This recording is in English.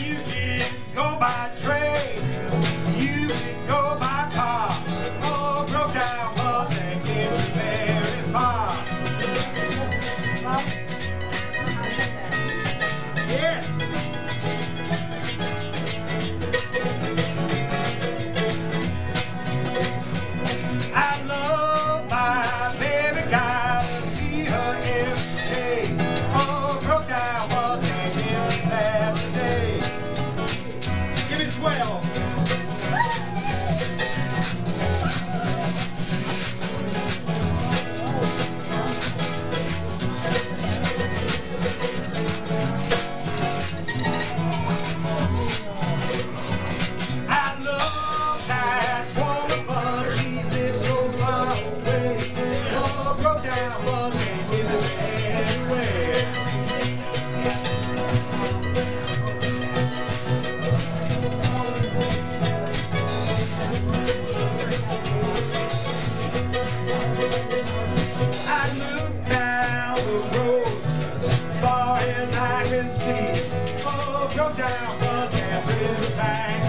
you did go by train. see. Oh, go down, cause everything.